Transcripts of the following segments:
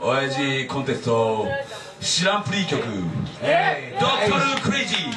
親父コンテスト知らんプリ曲。ドクトルクレイジー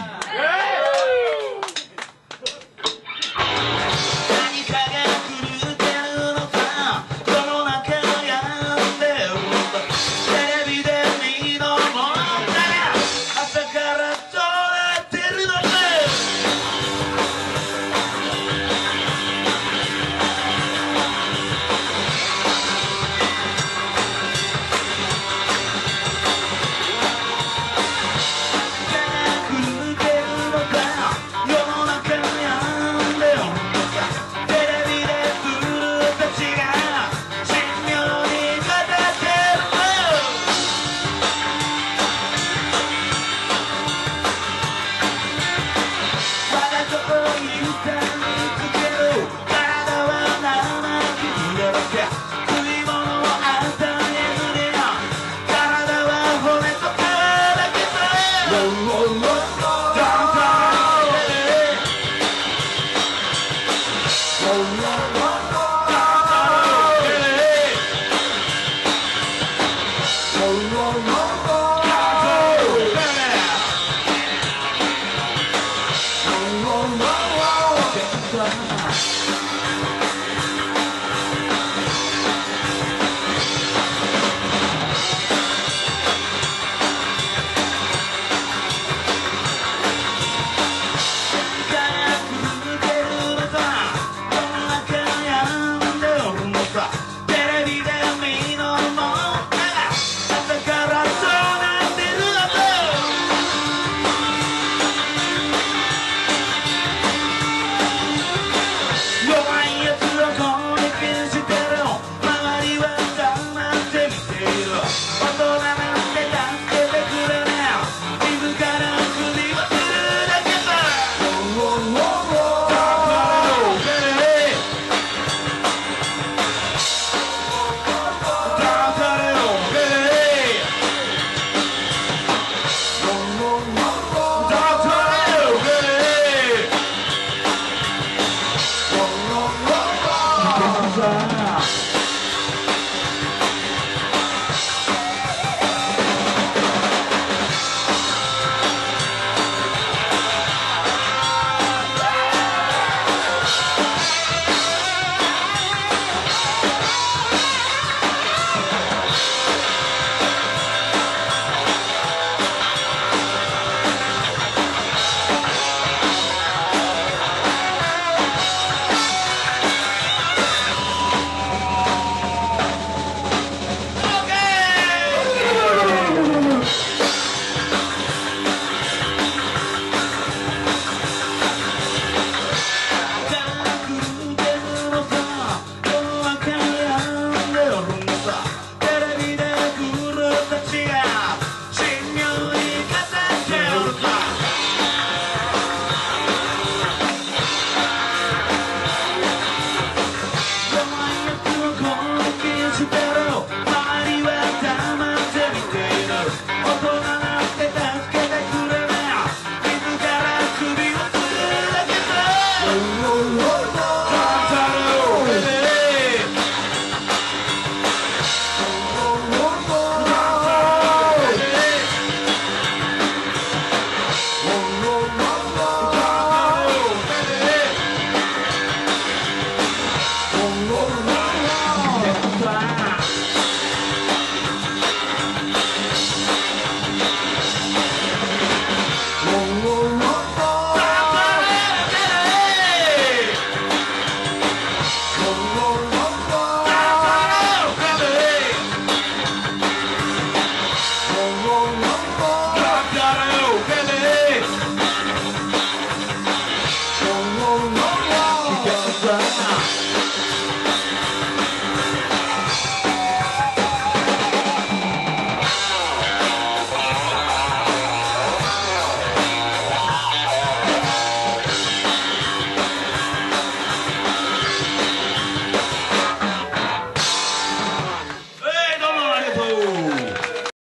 Yeah.